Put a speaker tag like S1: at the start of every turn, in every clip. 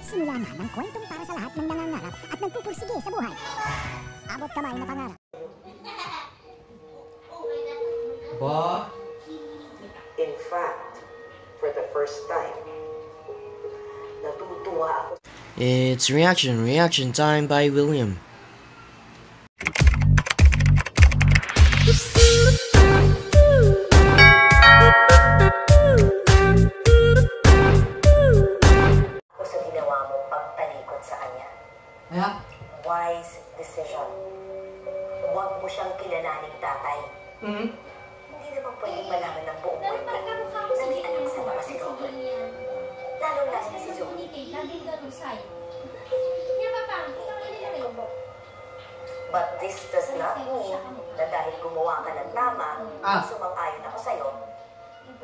S1: Simula na ng kwentong para sa lahat ng at nagpupursige sa buhay. Abot kamay na pangarap.
S2: Ba?
S3: In fact, for the first time, natutuwa ako
S4: It's reaction, reaction time by William.
S3: Wise decision. Huwag mo siyang kilalaning tatay.
S2: Hmm?
S3: Hindi naman pwedeng malaman ng buong mundo na may anak sa mga si Robert. Lalo na si si Zoe. But this does not mean na dahil gumawa ka ng tama,
S2: Ah.
S3: sumang-ayon ako sa'yo,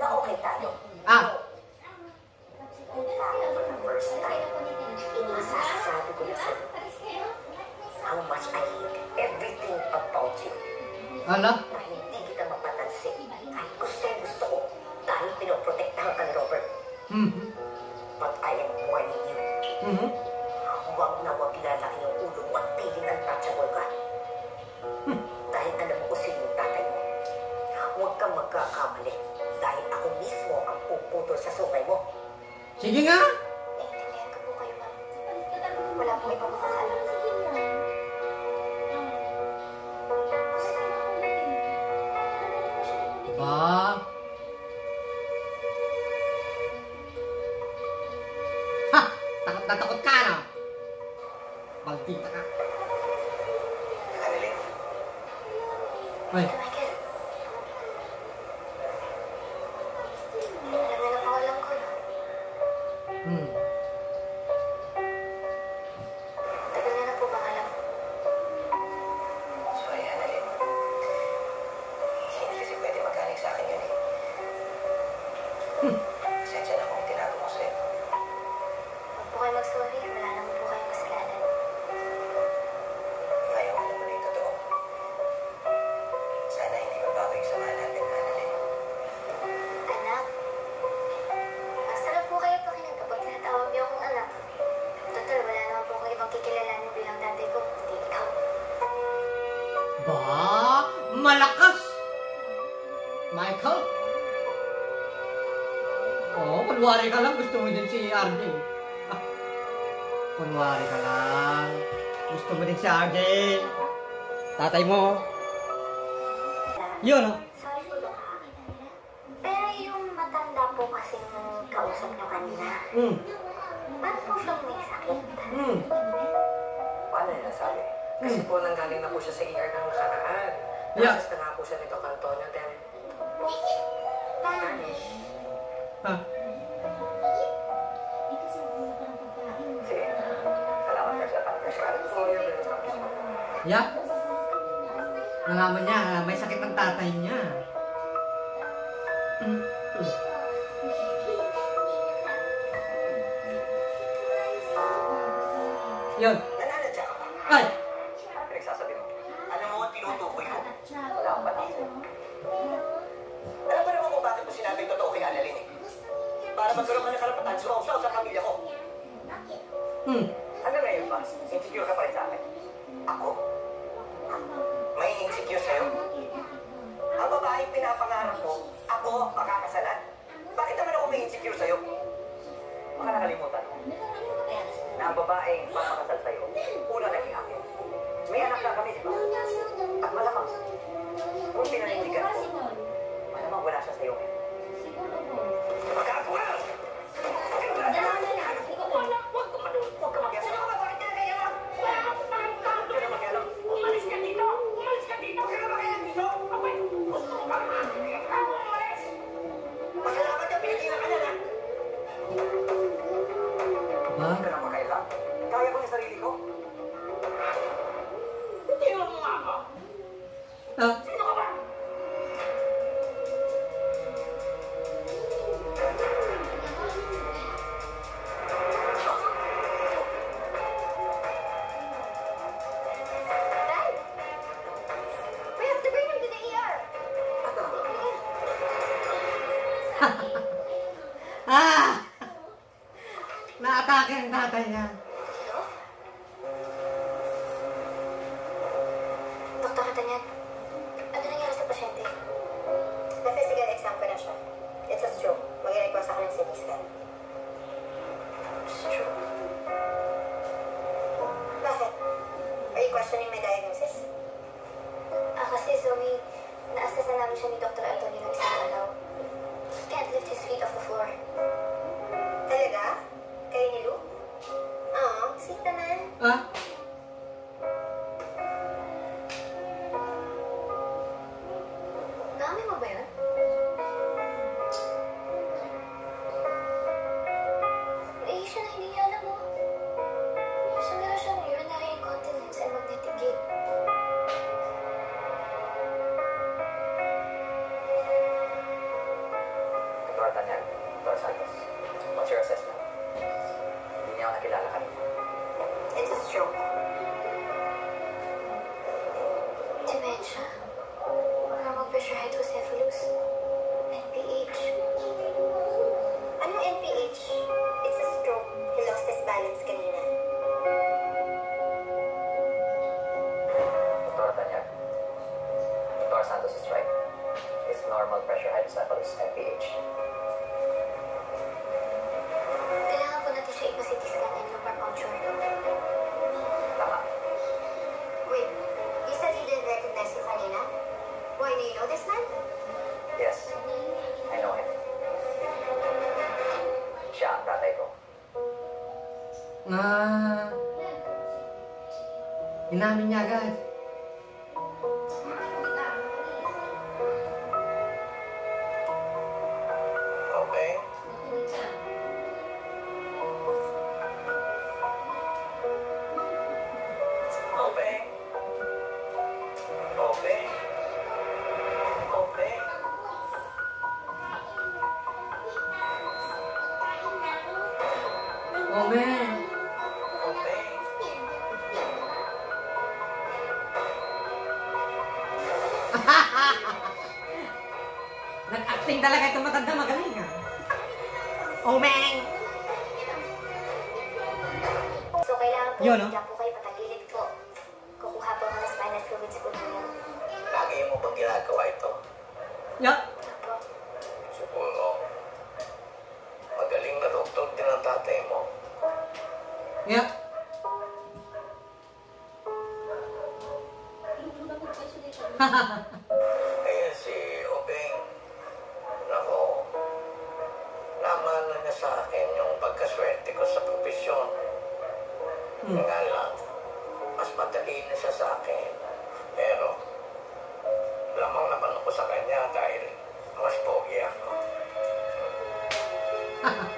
S3: na okay tayo.
S2: Ah.
S3: In fact, for the first time, masasabi ko na sa'yo how much I hate everything about you.
S2: Ala?
S3: Na hindi kita mapatansin. Kahit gusto gusto ko. Dahil pinoprotektahan ka ni Robert.
S2: Hmm.
S3: But I am warning you.
S2: Hmm.
S3: Huwag na huwag lalaki yung ulo mo at piling untouchable ka. Dahil alam ko sino yung tatay mo. Huwag kang magkakamali. Dahil ako mismo ang puputol sa sungay mo.
S2: Sige nga!
S3: Naiintindihan ko po kayo, ma'am. Wala po ibang makakalam.
S2: Hmm. Michael? Oo, oh, kunwari ka lang. Gusto mo din si RJ. Ah, kunwari ka lang. Gusto mo din si RJ. Tatay mo. Yun, oh.
S3: Sorry po ba? Pero yung matanda po kasing kausap niyo kanina,
S2: Hmm.
S3: ba't po siyang may sakit?
S2: Hmm.
S5: Paano niya nasabi? Kasi po nanggaling na po siya sa ER ng nakaraan.
S2: Yeah.
S5: Process na nga po siya nito Antonio. Then,
S2: Ha? Yeah? Nalaman niya, ah, may sakit ang tatay niya. Hmm. Yun.
S5: Magkaroon ka ng karapatan sa kausap sa pamilya ko.
S2: Hmm.
S5: Hanggang ngayon ba? Insecure ka pa rin sa akin? Ako? May insecure sa'yo? Ang babaeng pinapangarap mo, ako makakasalan. Bakit naman ako may insecure sa'yo? Baka nakalimutan mo na ang babaeng papakasal sa'yo, una naging akin. May anak na kami, di ba? At malamang, kung pinanindigan ko, malamang wala siya sa'yo. Magkagawa!
S6: Nagar. po,
S2: Yun, no?
S6: po kayo patagilid po. Kukuha po mga spinal fluids po ninyo.
S7: Lagi mo ba ginagawa ito?
S2: Yeah.
S6: Opo.
S7: Siguro, magaling na doktor din ang tatay mo.
S2: Yeah.
S7: Ayan si Obeng. Nako, naman na niya sa akin yung pagkaswerte ko sa profesyon.
S2: Hmm.
S7: Kaya lang, mas matalino siya sa akin. Pero, lamang naman ako sa kanya dahil mas pogi ako.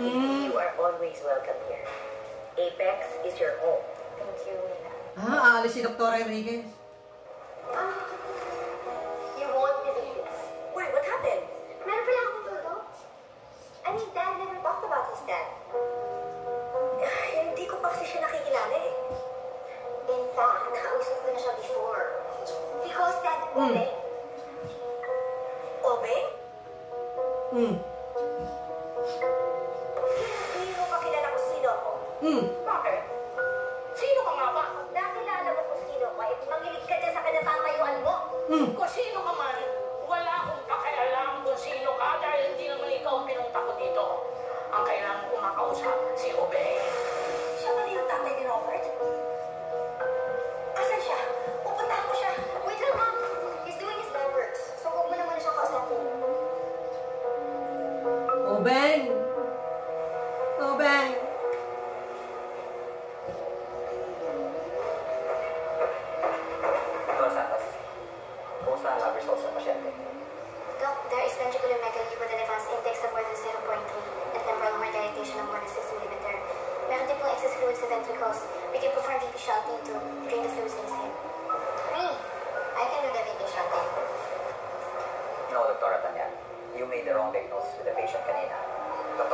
S3: Mm. You are always welcome here. Apex is your home.
S6: Thank you, Nina.
S2: Ah, aalis si Dr. Enriquez.
S6: Ah. You won't believe this.
S3: Wait, what happened?
S6: Meron pala akong tuto. I mean, Dad never talked about his dad.
S3: Hindi ko pa kasi siya nakikilala eh.
S6: In fact, nakausap ko na siya before. Because Dad, mm.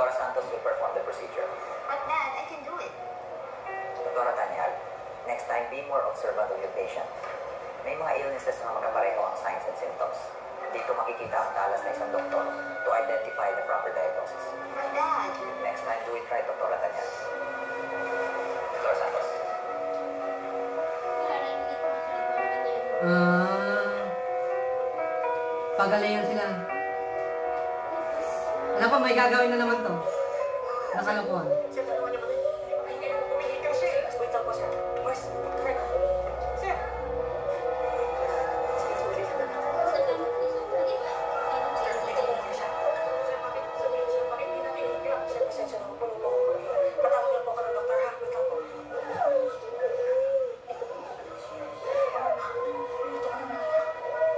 S7: Dr. Santos
S5: will perform the procedure.
S6: But Dad, I can do it.
S5: Dr. Tanyag, next time be more observant of your patient. May mga illnesses na magkapareho ang signs and symptoms. Dito makikita ang talas na isang doktor to identify the proper diagnosis.
S6: But Dad...
S5: Next time, do it right, Dr. Tanyag. Dr. Santos.
S2: Ah... Pagalayan sila gagawin na naman to.
S8: Nakalokohan.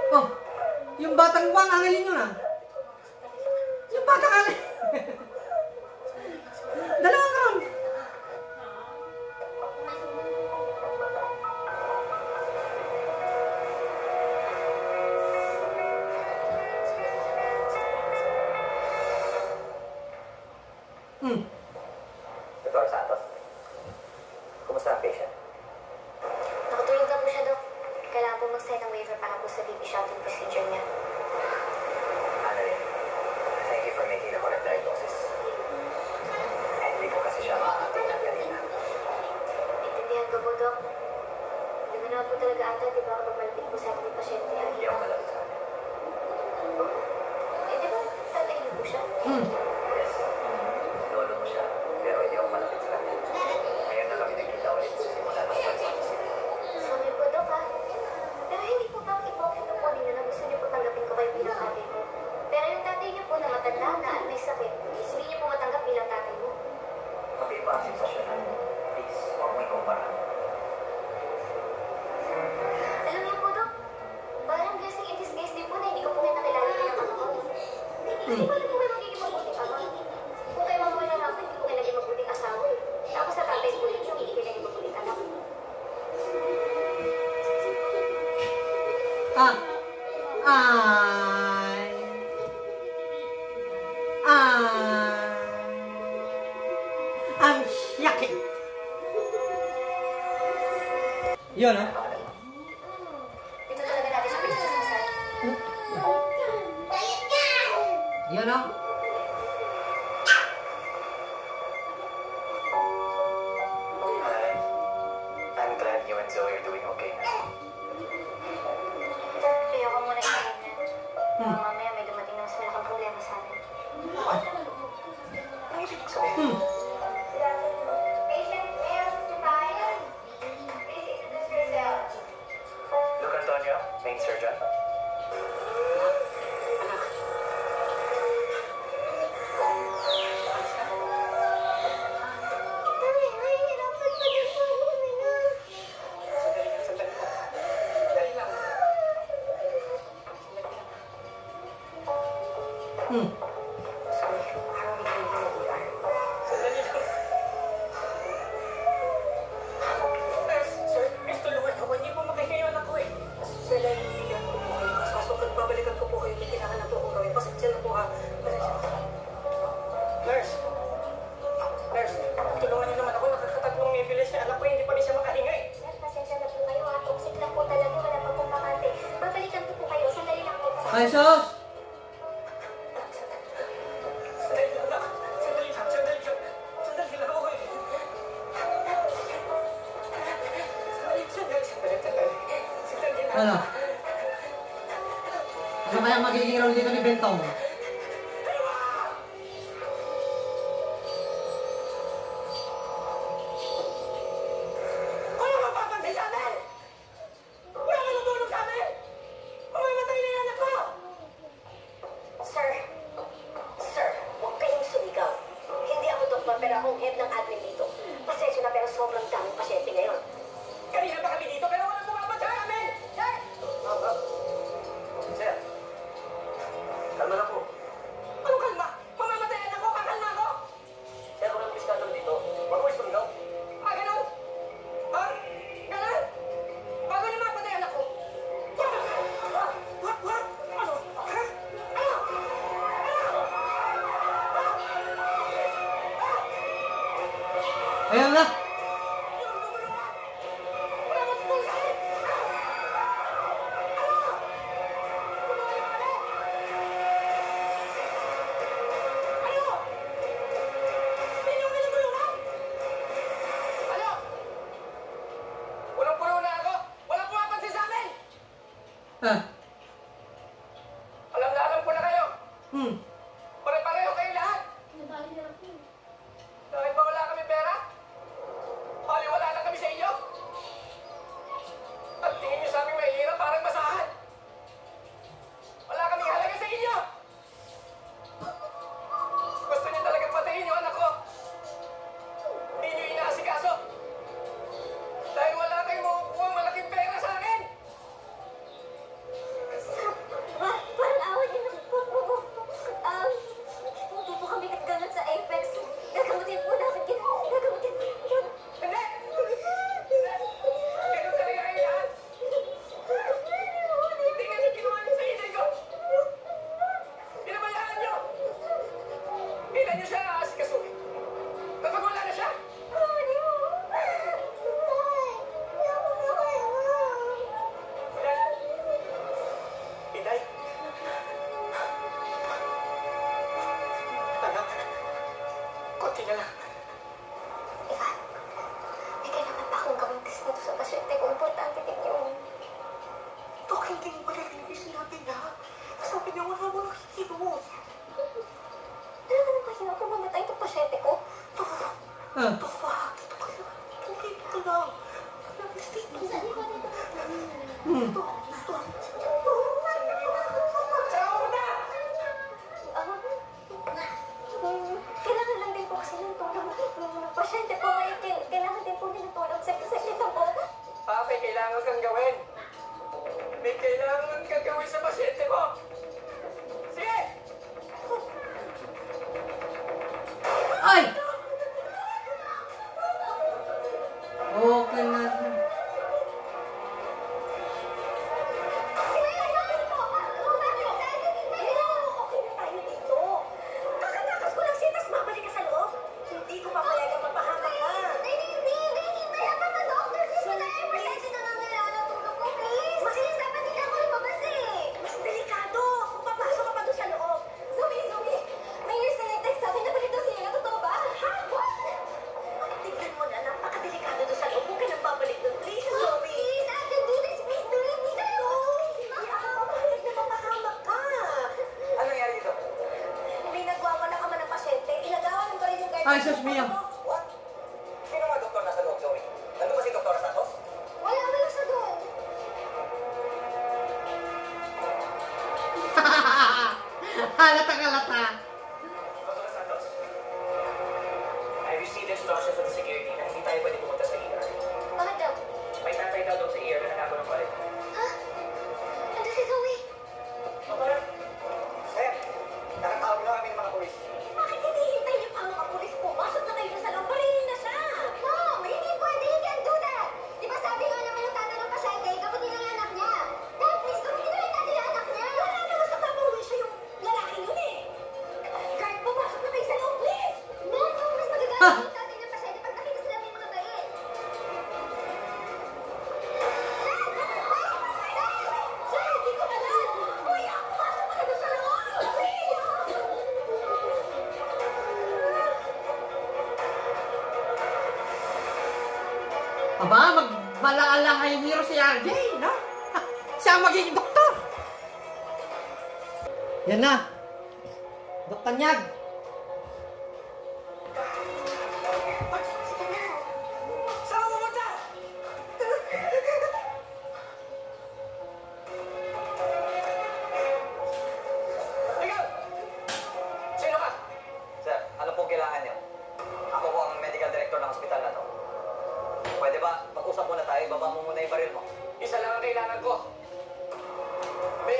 S2: Oh, yung batang wang, angalin nyo na.
S5: Dr. Santos. Kumusta ang patient?
S6: Nakatulog na po siya, Dok. Kailangan po mag-sign ng waiver para po sa baby shouting procedure niya.
S5: Annalyn, thank you for making the correct diagnosis. And hindi po kasi siya makakatulog ng kanina.
S6: Intindihan ko po, Dok. Ganun po talaga ata, di ba, kapag malapit po sa akin yung pasyente.
S5: Hindi ako malapit sa akin. Hindi
S6: eh, ba, tatay po siya?
S2: Hmm.
S8: Yo no. Yo no. 嗯。
S2: Ano? Ano kaya magiging round dito ni Bentong?
S3: Hum. 嗯 see structure for the security na hindi tayo pwede pumunta
S2: Aba, magmalaalahay hero si RJ, no? Siya ang magiging doktor. Yan na.
S3: Doktanyag.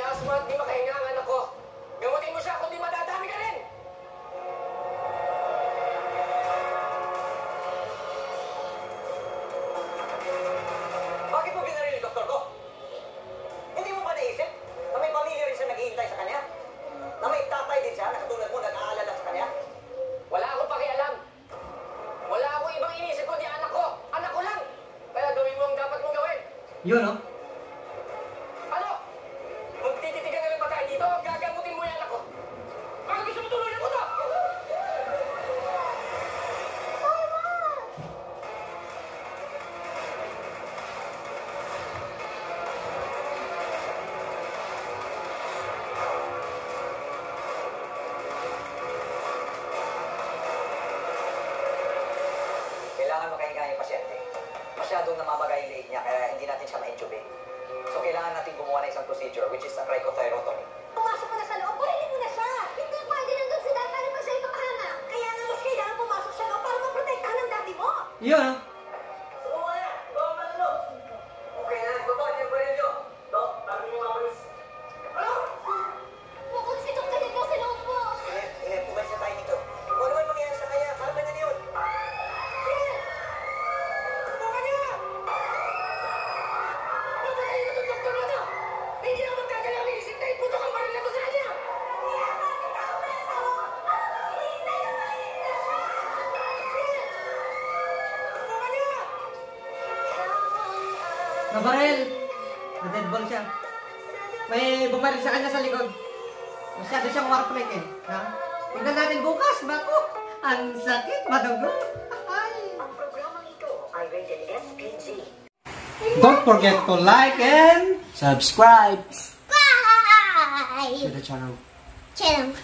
S3: asma at di makahinga ang anak ko. Gamutin mo siya
S5: kung
S2: di ma bumaril sa kanya sa likod. Masyado siyang warfrake eh. Ha? Tignan natin bukas, bako. Ang sakit, madugo.
S3: Ang programang ito ay rated SPG.
S2: Don't forget to like and
S4: subscribe.
S1: Subscribe!
S4: To the channel.
S1: Channel.